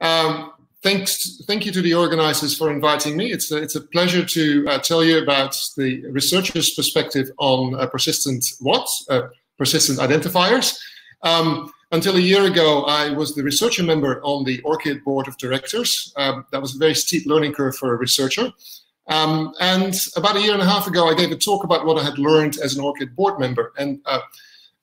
Um, thanks, thank you to the organizers for inviting me. It's a, it's a pleasure to uh, tell you about the researcher's perspective on uh, persistent what, uh, persistent identifiers. Um, until a year ago, I was the researcher member on the ORCID board of directors. Um, that was a very steep learning curve for a researcher. Um, and about a year and a half ago, I gave a talk about what I had learned as an ORCID board member. And uh,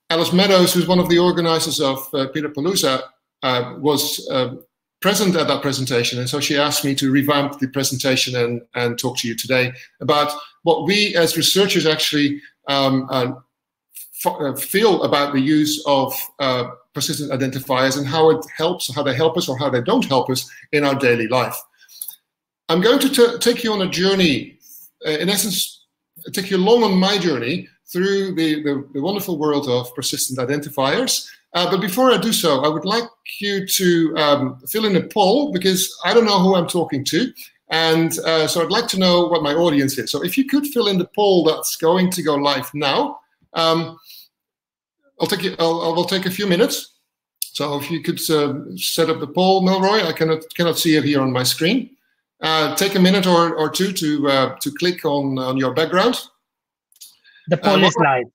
Alice Meadows, who's one of the organizers of uh, Palooza, uh, was uh, present at that presentation. And so she asked me to revamp the presentation and, and talk to you today about what we as researchers actually um, uh, uh feel about the use of uh, persistent identifiers and how it helps, how they help us or how they don't help us in our daily life. I'm going to take you on a journey, uh, in essence, take you along on my journey through the, the, the wonderful world of persistent identifiers uh, but before I do so, I would like you to um, fill in a poll because I don't know who I'm talking to. And uh, so I'd like to know what my audience is. So if you could fill in the poll that's going to go live now, um, I'll take I'll, I'll, take a few minutes. So if you could uh, set up the poll, Melroy, I cannot cannot see it here on my screen. Uh, take a minute or, or two to uh, to click on on your background. The poll uh, is live.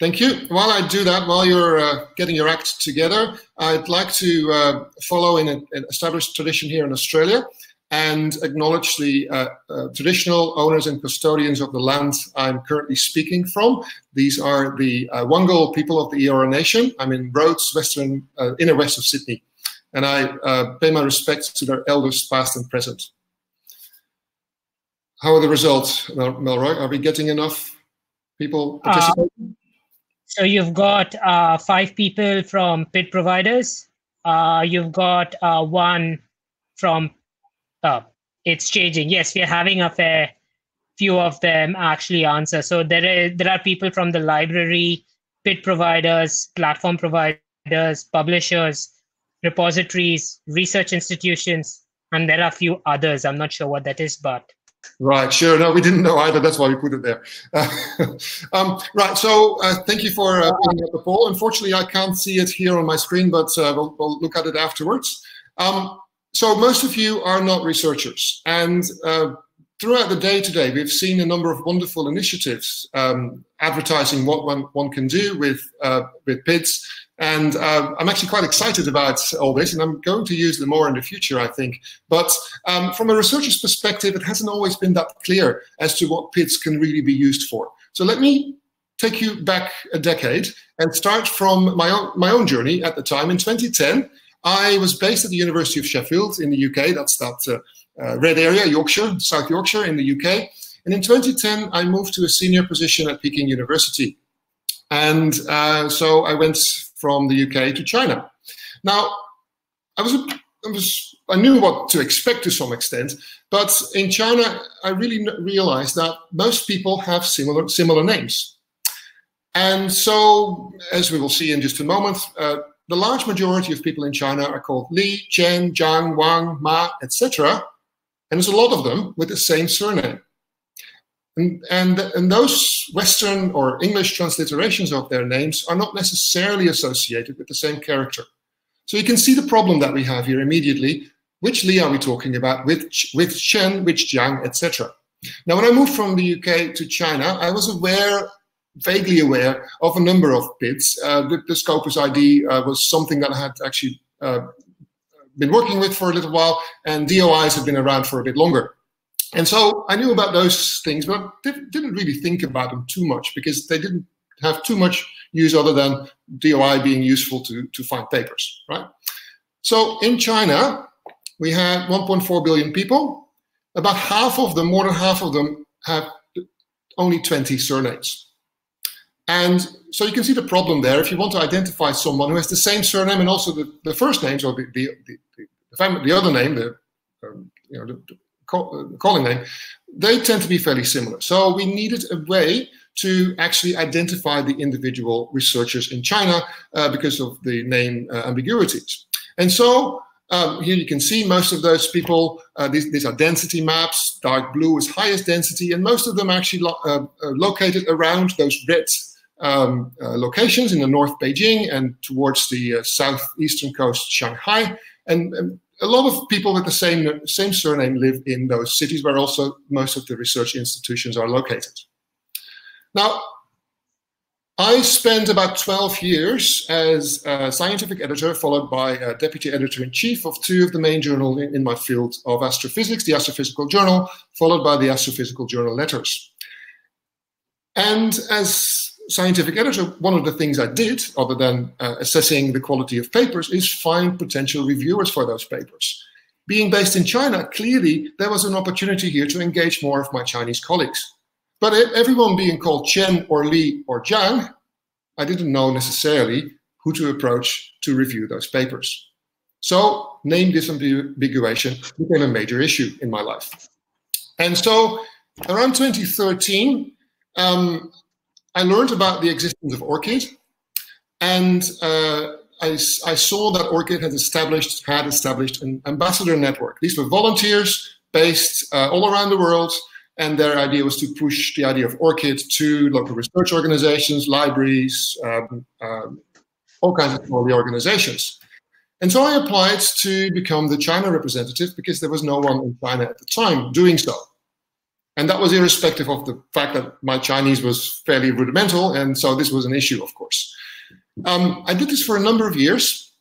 Thank you. While I do that, while you're uh, getting your act together, I'd like to uh, follow in a, an established tradition here in Australia and acknowledge the uh, uh traditional owners and custodians of the land I'm currently speaking from. These are the uh, Wangal people of the Eora Nation. I'm in Rhodes, western, uh, inner west of Sydney, and I pay my respects to their elders past and present. How are the results, Mel Melroy? Are we getting enough people participating? So you've got uh, five people from PID providers. Uh, you've got uh, one from. Uh, it's changing. Yes, we are having a fair few of them actually answer. So there is there are people from the library, PID providers, platform providers, publishers, repositories, research institutions, and there are a few others. I'm not sure what that is, but Right, sure. No, we didn't know either. That's why we put it there. um, right, so uh, thank you for uh, putting up the poll. Unfortunately, I can't see it here on my screen, but uh, we'll, we'll, look at it afterwards. Um, so most of you are not researchers. And uh, throughout the day today, we've seen a number of wonderful initiatives um, advertising what one, one can do with, uh, with PIDs and uh, I'm actually quite excited about all this, and I'm going to use them more in the future, I think. But um, from a researcher's perspective, it hasn't always been that clear as to what PIDs can really be used for. So let me take you back a decade and start from my own, my own journey at the time. In 2010, I was based at the University of Sheffield in the UK. That's that uh, uh, red area, Yorkshire, South Yorkshire in the UK. And in 2010, I moved to a senior position at Peking University. And uh, so I went from the UK to China. Now, I was, I was, I knew what to expect to some extent, but in China, I really realized that most people have similar similar names. And so, as we will see in just a moment, uh, the large majority of people in China are called Li, Chen, Zhang, Wang, Ma, etc. And there's a lot of them with the same surname. And, and, and those Western or English transliterations of their names are not necessarily associated with the same character. So you can see the problem that we have here immediately. Which Li are we talking about? Which, with Chen, which Jiang, etc. Now, when I moved from the UK to China, I was aware, vaguely aware, of a number of PIDs. Uh, the, the, Scopus ID uh, was something that I had actually uh, been working with for a little while, and DOIs had been around for a bit longer. And so I knew about those things, but didn't really think about them too much because they didn't have too much use other than DOI being useful to, to find papers, right? So in China, we had 1.4 billion people. About half of them, more than half of them, have only 20 surnames. And so you can see the problem there. If you want to identify someone who has the same surname and also the, the first names or the, the, the, the, family, the other name, the, um, you know, the, call, calling name, they tend to be fairly similar. So we needed a way to actually identify the individual researchers in China uh, because of the name uh, ambiguities. And so um, here you can see most of those people, uh, these, these, are density maps, dark blue is highest density, and most of them actually lo uh, uh, located around those red um, uh, locations in the north Beijing and towards the southeastern coast Shanghai. And, and a lot of people with the same same surname live in those cities where also most of the research institutions are located. Now, I spent about 12 years as a scientific editor, followed by a deputy editor-in-chief of two of the main journals in, in my field of astrophysics, the Astrophysical Journal, followed by the Astrophysical Journal Letters. And as scientific editor, one of the things I did, other than uh, assessing the quality of papers, is find potential reviewers for those papers. Being based in China, clearly there was an opportunity here to engage more of my Chinese colleagues. But everyone being called Chen or Li or Jiang, I didn't know necessarily who to approach to review those papers. So name disambiguation became a major issue in my life. And so around 2013, um, I learned about the existence of ORCID, and uh, I, I, saw that ORCID had established had established an ambassador network. These were volunteers based uh, all around the world and their idea was to push the idea of ORCID to local research organizations, libraries, um, um, all kinds of small organizations. And so I applied to become the China representative because there was no one in China at the time doing so. And that was irrespective of the fact that my Chinese was fairly rudimental, and so this was an issue, of course. Um, I did this for a number of years,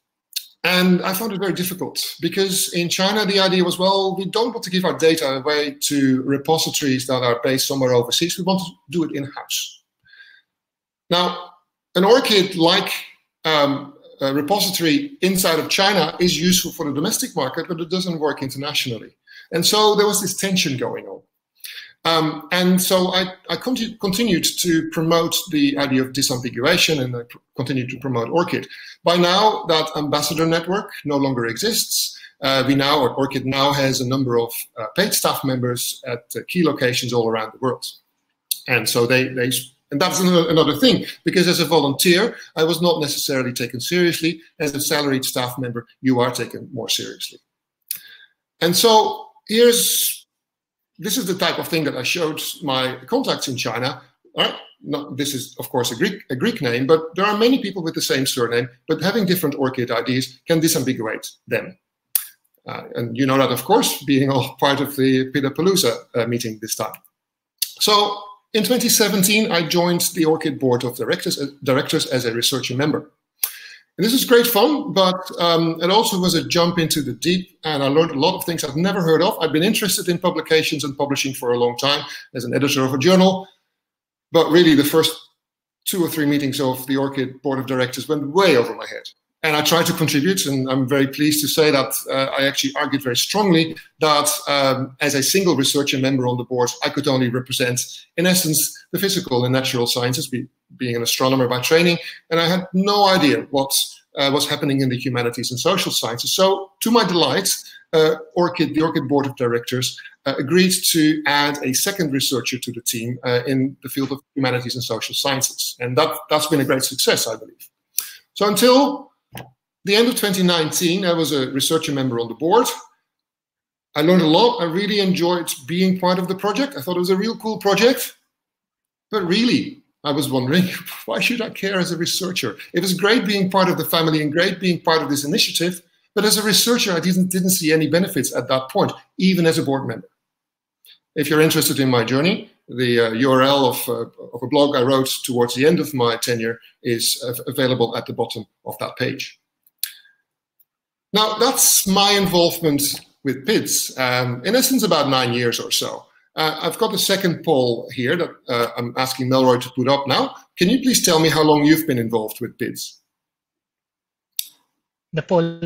and I found it very difficult because in China, the idea was, well, we don't want to give our data away to repositories that are based somewhere overseas. We want to do it in-house. Now, an ORCID like um, repository inside of China is useful for the domestic market, but it doesn't work internationally. And so there was this tension going on. Um, and so I, I continu continued to promote the idea of disambiguation and I continued to promote ORCID. By now, that ambassador network no longer exists. Uh, we now, or ORCID now has a number of uh, paid staff members at uh, key locations all around the world. And so they, they and that's another thing, because as a volunteer, I was not necessarily taken seriously. As a salaried staff member, you are taken more seriously. And so here's this is the type of thing that I showed my contacts in China. Right? Not, this is, of course, a Greek, a Greek name, but there are many people with the same surname, but having different ORCID IDs can disambiguate them. Uh, and you know that, of course, being all part of the PIDapalooza uh, meeting this time. So in 2017, I joined the ORCID board of directors, uh, directors as a researcher member. And this is great fun, but um, it also was a jump into the deep, and I learned a lot of things I've never heard of. I've been interested in publications and publishing for a long time as an editor of a journal, but really the first two or three meetings of the ORCID board of directors went way over my head and I tried to contribute, and I'm very pleased to say that uh, I actually argued very strongly that um, as a single researcher member on the board, I could only represent, in essence, the physical and natural sciences, be, being an astronomer by training, and I had no idea what uh, was happening in the humanities and social sciences. So, to my delight, uh, ORCID, the ORCID board of directors, uh, agreed to add a second researcher to the team uh, in the field of humanities and social sciences, and that that's been a great success, I believe. So until the end of 2019, I was a researcher member on the board. I learned a lot. I really enjoyed being part of the project. I thought it was a real cool project. But really, I was wondering, why should I care as a researcher? It was great being part of the family and great being part of this initiative. But as a researcher, I didn't, didn't see any benefits at that point, even as a board member. If you're interested in my journey, the uh, URL of, uh, of a blog I wrote towards the end of my tenure is uh, available at the bottom of that page. Now, that's my involvement with PIDS, um, in essence, about nine years or so. Uh, I've got a second poll here that uh, I'm asking Melroy to put up now. Can you please tell me how long you've been involved with PIDS? The poll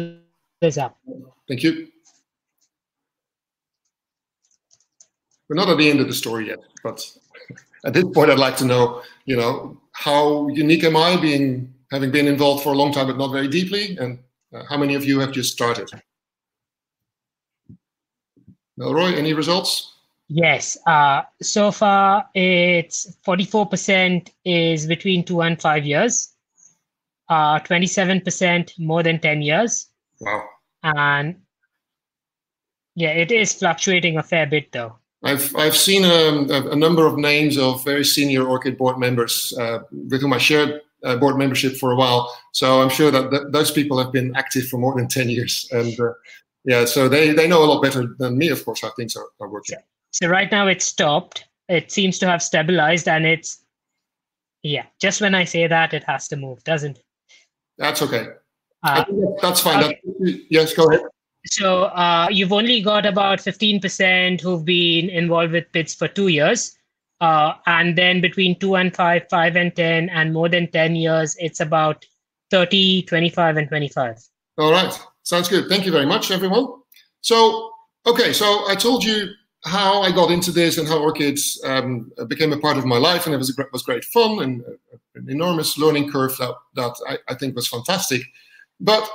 is up. Thank you. We're not at the end of the story yet, but at this point, I'd like to know, you know, how unique am I being having been involved for a long time, but not very deeply, and uh, how many of you have just started? Melroy, any results? Yes. Uh, so far, it's 44% is between two and five years, uh, 27% more than 10 years. Wow. And yeah, it is fluctuating a fair bit though. I've I've seen um, a, a, number of names of very senior ORCID board members uh, with whom I shared uh, board membership for a while. So I'm sure that th those people have been active for more than 10 years. And uh, Yeah, so they, they know a lot better than me, of course, how things are, are working. So, so right now it's stopped. It seems to have stabilized and it's, yeah, just when I say that, it has to move, doesn't it? That's okay. Uh, that's fine. Okay. That, yes, go ahead. So uh, you've only got about 15% who've been involved with PIDs for two years. Uh, and then between two and five, five and 10, and more than 10 years, it's about 30, 25, and 25. All right. Sounds good. Thank you very much, everyone. So, okay, so I told you how I got into this and how ORCIDs um, became a part of my life, and it was, was great fun and an enormous learning curve that, that I, I think was fantastic. But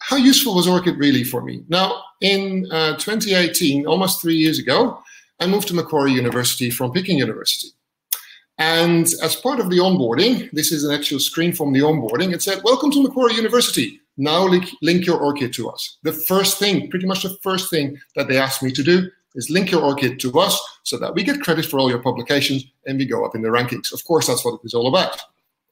how useful was ORCID really for me? Now, in uh, 2018, almost three years ago, I moved to Macquarie University from Peking University. And as part of the onboarding, this is an actual screen from the onboarding, it said, welcome to Macquarie University. Now link, link your ORCID to us. The first thing, pretty much the first thing that they asked me to do is link your ORCID to us so that we get credit for all your publications and we go up in the rankings. Of course, that's what it is all about.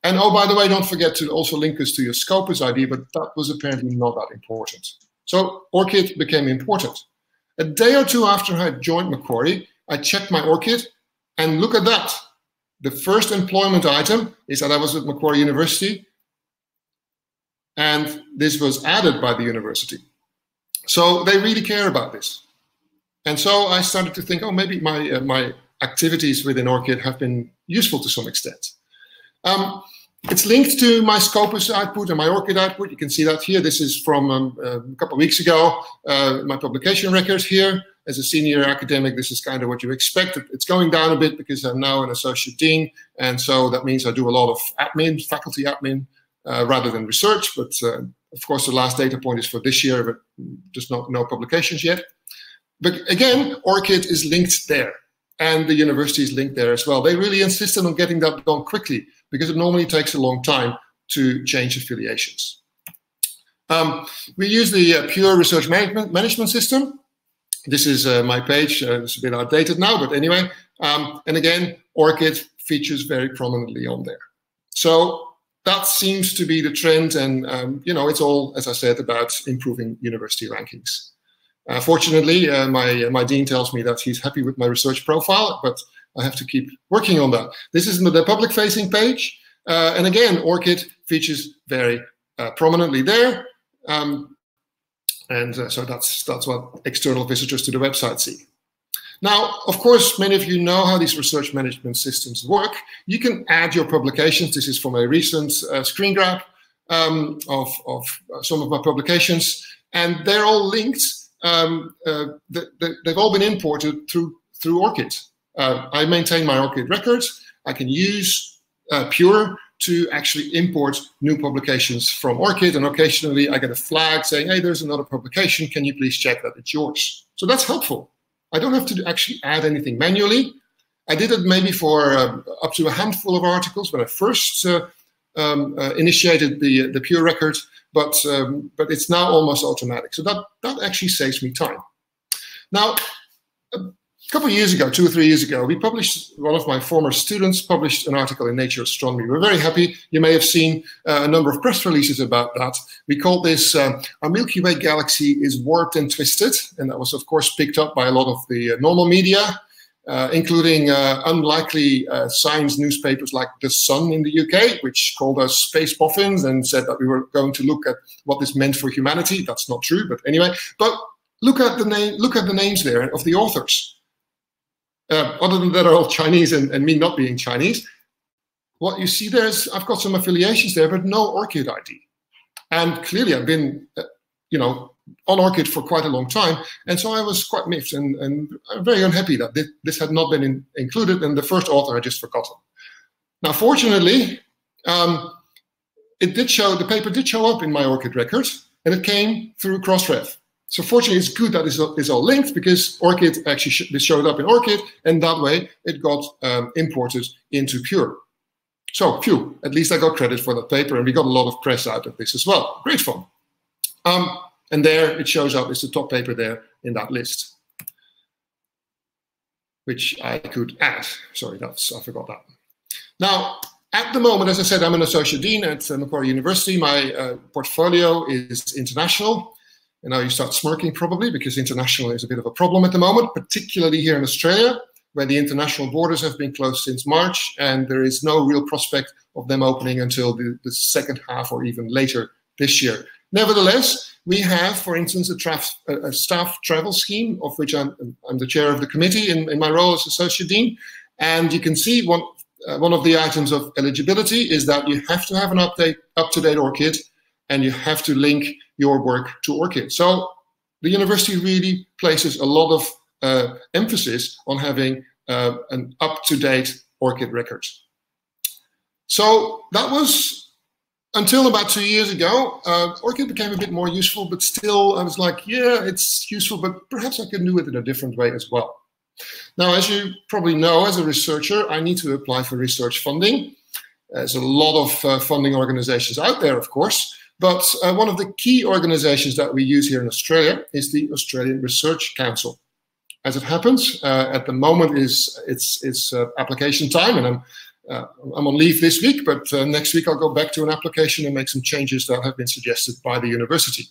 And oh, by the way, don't forget to also link us to your Scopus ID, but that was apparently not that important. So ORCID became important. A day or two after I joined Macquarie, I checked my ORCID, and look at that. The first employment item is that I was at Macquarie University, and this was added by the university. So they really care about this. And so I started to think, oh, maybe my, uh, my activities within ORCID have been useful to some extent. Um, it's linked to my Scopus output and my ORCID output. You can see that here. This is from um, uh, a couple of weeks ago, uh, my publication record here. As a senior academic, this is kind of what you expect. It's going down a bit because I'm now an associate dean. And so that means I do a lot of admin, faculty admin, uh, rather than research. But uh, of course, the last data point is for this year, but just not no publications yet. But again, ORCID is linked there. And the university is linked there as well. They really insisted on getting that done quickly because it normally takes a long time to change affiliations. Um, we use the uh, Pure Research Management, management System. This is uh, my page. Uh, it's a bit outdated now, but anyway. Um, and again, ORCID features very prominently on there. So that seems to be the trend. And, um, you know, it's all, as I said, about improving university rankings. Uh, fortunately, uh, my, my dean tells me that he's happy with my research profile, but I have to keep working on that. This is the public facing page. Uh, and again, ORCID features very uh, prominently there. Um, and uh, so that's, that's what external visitors to the website see. Now, of course, many of you know how these research management systems work. You can add your publications. This is from a recent uh, screen grab um, of, of uh, some of my publications, and they're all linked. Um, uh, they've all been imported through through ORCID. Uh, I maintain my ORCID records. I can use uh, Pure to actually import new publications from ORCID. And occasionally I get a flag saying, hey, there's another publication. Can you please check that it's yours? So that's helpful. I don't have to actually add anything manually. I did it maybe for uh, up to a handful of articles when I first uh, um, uh, initiated the, the Pure record, but, um, but it's now almost automatic. So that, that actually saves me time. Now, a couple of years ago, two or three years ago, we published, one of my former students published an article in Nature Astronomy. We're very happy. You may have seen uh, a number of press releases about that. We called this uh, Our Milky Way Galaxy is Warped and Twisted. And that was, of course, picked up by a lot of the uh, normal media, uh, including uh, unlikely uh, science newspapers like The Sun in the UK, which called us space boffins and said that we were going to look at what this meant for humanity. That's not true, but anyway. But look at the name, look at the names there of the authors uh, other than that are all Chinese and, and me not being Chinese, what you see there is I've got some affiliations there, but no ORCID ID. And clearly I've been, uh, you know, on ORCID for quite a long time. And so I was quite miffed and, and very unhappy that this, this had not been in, included. And the first author I just forgotten. Now, fortunately, um, it did show, the paper did show up in my ORCID records and it came through Crossref. So fortunately, it's good that it's, it's all linked because ORCID actually sh showed up in ORCID, and that way it got um, imported into Pure. So, phew, at least I got credit for that paper, and we got a lot of press out of this as well. Great fun. Um, and there it shows up, it's the top paper there in that list, which I could add. Sorry, that's I forgot that. Now, at the moment, as I said, I'm an associate dean at Macquarie University. My uh, portfolio is international. And now you start smirking probably because international is a bit of a problem at the moment, particularly here in Australia, where the international borders have been closed since March, and there is no real prospect of them opening until the, the second half or even later this year. Nevertheless, we have, for instance, a, traf, a, staff travel scheme, of which I'm, I'm the chair of the committee in, in, my role as associate dean. And you can see one, uh, one of the items of eligibility is that you have to have an update, up-to-date ORCID, and you have to link your work to ORCID. So the university really places a lot of uh, emphasis on having uh, an up-to-date ORCID record. So that was until about two years ago, uh, ORCID became a bit more useful, but still I was like, yeah, it's useful, but perhaps I can do it in a different way as well. Now, as you probably know, as a researcher, I need to apply for research funding. There's a lot of uh, funding organizations out there, of course, but uh, one of the key organizations that we use here in Australia is the Australian Research Council. As it happens, uh, at the moment is it's, it's uh, application time, and I'm uh, I'm on leave this week, but uh, next week I'll go back to an application and make some changes that have been suggested by the university.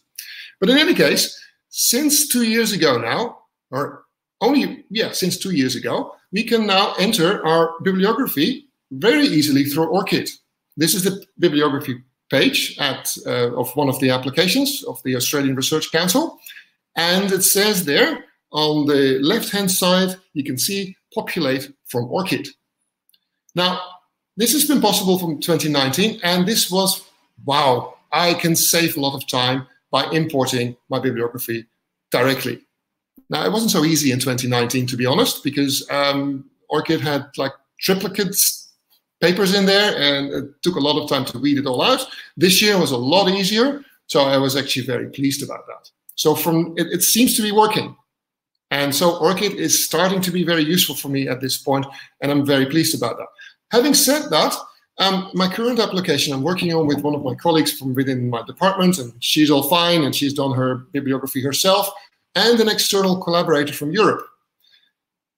But in any case, since two years ago now, or only, yeah, since two years ago, we can now enter our bibliography very easily through ORCID. This is the bibliography page at, uh, of one of the applications of the Australian Research Council. And it says there on the left-hand side, you can see populate from ORCID. Now, this has been possible from 2019, and this was, wow, I can save a lot of time by importing my bibliography directly. Now, it wasn't so easy in 2019, to be honest, because um, ORCID had like triplicate papers in there, and it took a lot of time to weed it all out. This year was a lot easier, so I was actually very pleased about that. So from it, it seems to be working. And so ORCID is starting to be very useful for me at this point, and I'm very pleased about that. Having said that, um, my current application I'm working on with one of my colleagues from within my department, and she's all fine, and she's done her bibliography herself, and an external collaborator from Europe.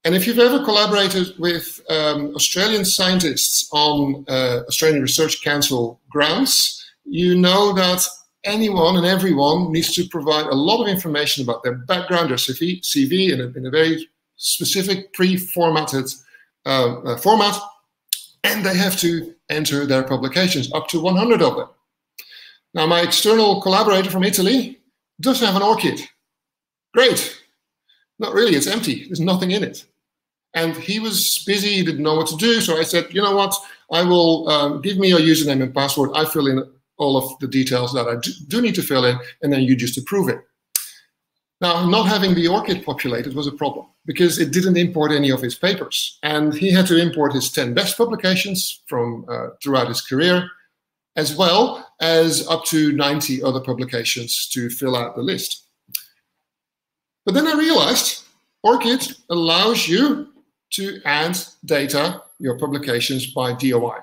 And if you've ever collaborated with um, Australian scientists on uh, Australian Research Council grants, you know that anyone and everyone needs to provide a lot of information about their background, their CV, CV in, a, in a very specific pre-formatted uh, uh, format, and they have to enter their publications, up to 100 of them. Now, my external collaborator from Italy does have an ORCID. Great. Not really, it's empty. There's nothing in it. And he was busy, he didn't know what to do. So I said, you know what? I will um, give me your username and password. I fill in all of the details that I do need to fill in, and then you just approve it. Now, not having the ORCID populated was a problem because it didn't import any of his papers. And he had to import his 10 best publications from uh, throughout his career, as well as up to 90 other publications to fill out the list. But then I realized ORCID allows you to add data, your publications, by DOI.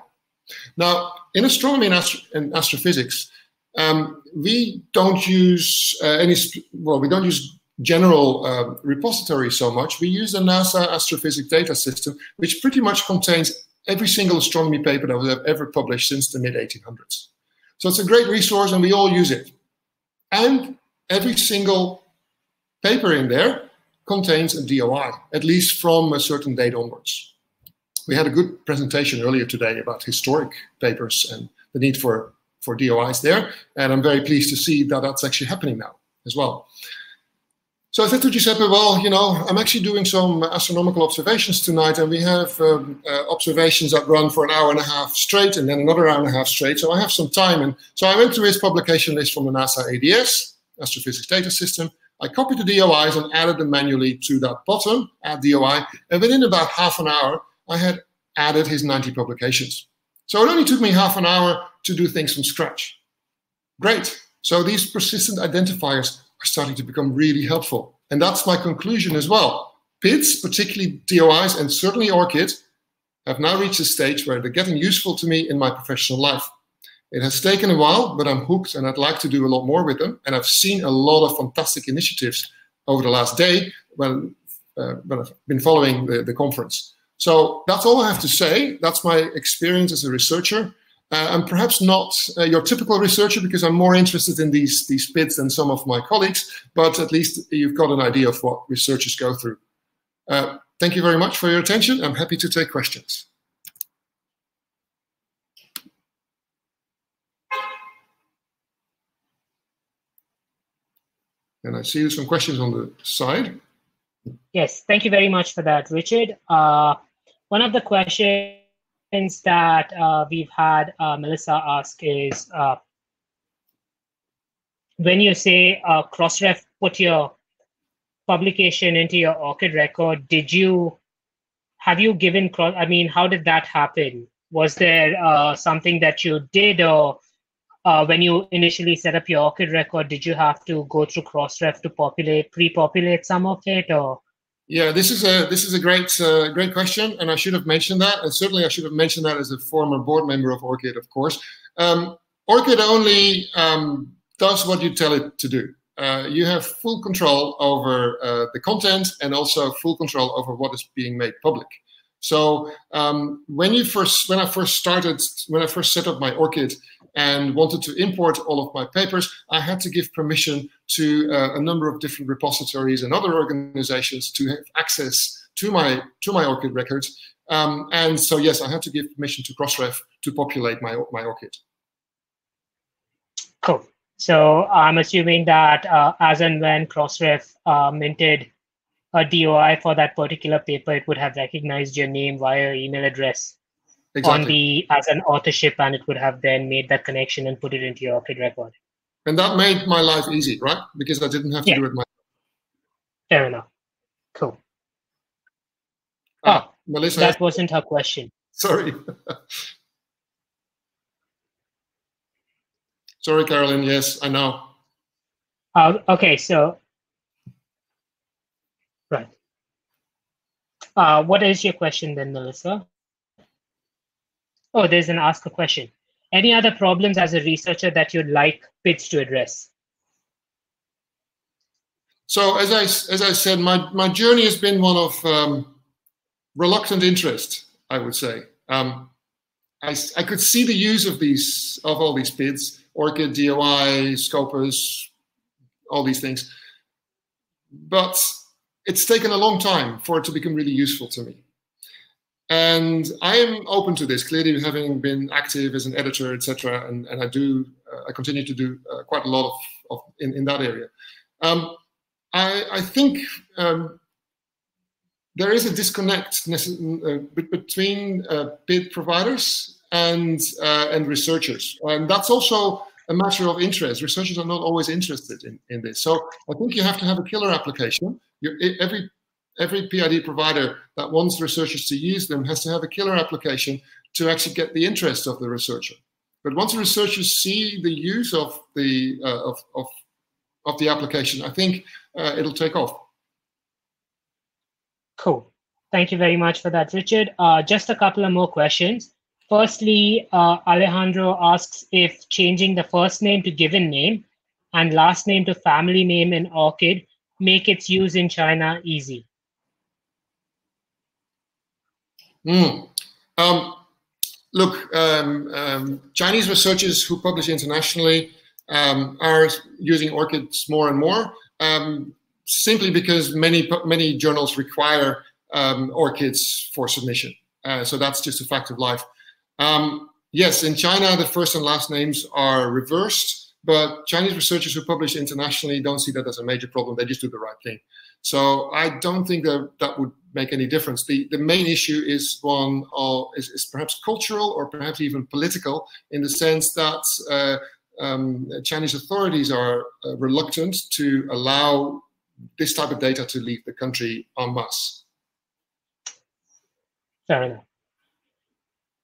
Now, in astronomy and, astro and astrophysics, um, we don't use uh, any, well, we don't use general uh, repository so much. We use the NASA Astrophysics Data System, which pretty much contains every single astronomy paper that was ever published since the mid 1800s. So it's a great resource and we all use it. And every single paper in there contains a DOI, at least from a certain date onwards. We had a good presentation earlier today about historic papers and the need for, for DOIs there. And I'm very pleased to see that that's actually happening now as well. So I said to Giuseppe, well, you know, I'm actually doing some astronomical observations tonight, and we have um, uh, observations that run for an hour and a half straight, and then another hour and a half straight. So I have some time, and so I went to his publication list from the NASA ADS, Astrophysics Data System. I copied the DOIs and added them manually to that bottom, add DOI, and within about half an hour, I had added his 90 publications. So it only took me half an hour to do things from scratch. Great. So these persistent identifiers are starting to become really helpful. And that's my conclusion as well. PIDs, particularly DOIs and certainly ORCID, have now reached a stage where they're getting useful to me in my professional life. It has taken a while, but I'm hooked and I'd like to do a lot more with them. And I've seen a lot of fantastic initiatives over the last day when, uh, when I've been following the, the conference. So that's all I have to say. That's my experience as a researcher. Uh, I'm perhaps not uh, your typical researcher because I'm more interested in these, these PIDs than some of my colleagues, but at least you've got an idea of what researchers go through. Uh, thank you very much for your attention. I'm happy to take questions. And I see some questions on the side. Yes, thank you very much for that, Richard. Uh, one of the questions that uh, we've had uh, Melissa ask is uh, when you say uh, Crossref put your publication into your ORCID record, did you have you given cross? I mean, how did that happen? Was there uh, something that you did, or uh, when you initially set up your ORCID record, did you have to go through Crossref to populate, pre-populate some of it, or yeah, this is a this is a great uh, great question, and I should have mentioned that. And certainly, I should have mentioned that as a former board member of ORCID, of course. Um, ORCID only um, does what you tell it to do. Uh, you have full control over uh, the content and also full control over what is being made public. So um, when you first, when I first started, when I first set up my ORCID and wanted to import all of my papers, I had to give permission to uh, a number of different repositories and other organizations to have access to my to my ORCID records. Um, and so yes, I had to give permission to Crossref to populate my my ORCID. Cool. So I'm assuming that uh, as and when Crossref uh, minted a DOI for that particular paper, it would have recognized your name via email address exactly. on the as an authorship, and it would have then made that connection and put it into your ORCID record. And that made my life easy, right? Because I didn't have to yeah. do it myself. Fair enough. Cool. Ah, oh, Melissa. That wasn't her question. Sorry. Sorry, Carolyn. Yes, I know. Uh, okay, so Right. Uh, what is your question then, Melissa? Oh, there's an ask a question. Any other problems as a researcher that you'd like PIDs to address? So as I, as I said, my, my journey has been one of um, reluctant interest, I would say. Um, I, I could see the use of these of all these PIDs, ORCID, DOI, Scopus, all these things. But it's taken a long time for it to become really useful to me. And I am open to this, clearly having been active as an editor, etc. And, and I do, uh, I continue to do uh, quite a lot of, of in, in that area. Um, I, I, think um, there is a disconnect uh, between uh, PID providers and, uh, and researchers. And that's also a matter of interest. Researchers are not always interested in, in this. So I think you have to have a killer application every every PID provider that wants researchers to use them has to have a killer application to actually get the interest of the researcher. But once the researchers see the use of the uh, of, of of the application, I think uh, it'll take off. Cool. Thank you very much for that, Richard. Uh, just a couple of more questions. Firstly, uh, Alejandro asks if changing the first name to given name and last name to family name in ORCID make its use in China easy? Mm. Um, look, um, um, Chinese researchers who publish internationally um, are using ORCIDs more and more, um, simply because many many journals require um, ORCIDs for submission. Uh, so that's just a fact of life. yes, in China, the first and last names are reversed. But Chinese researchers who publish internationally don't see that as a major problem. They just do the right thing. So I don't think that that would make any difference. The, the main issue is one of, is, is perhaps cultural or perhaps even political in the sense that uh, um, Chinese authorities are uh, reluctant to allow this type of data to leave the country en masse. Fair enough.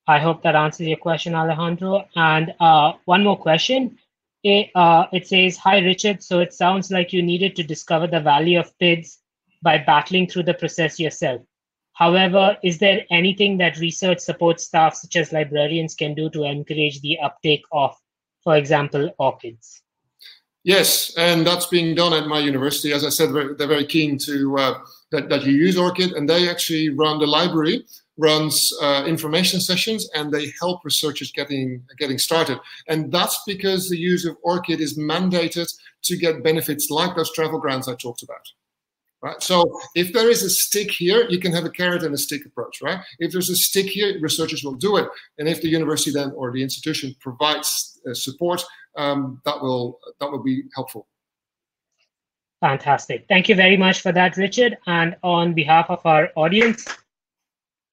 I hope that answers your question, Alejandro. And uh, one more question it, uh, it says, Hi, Richard. So it sounds like you needed to discover the value of PIDs by battling through the process yourself. However, is there anything that research support staff, such as librarians, can do to encourage the uptake of, for example, ORCIDs? Yes, and that's being done at my university. As I said, they're very keen to uh, that, that you use ORCID, and they actually run the library runs uh, information sessions and they help researchers getting getting started. And that's because the use of ORCID is mandated to get benefits like those travel grants I talked about. Right? So if there is a stick here, you can have a carrot and a stick approach, right? If there's a stick here, researchers will do it. And if the university then or the institution provides uh, support, um, that will that will be helpful. Fantastic. Thank you very much for that, Richard. And on behalf of our audience,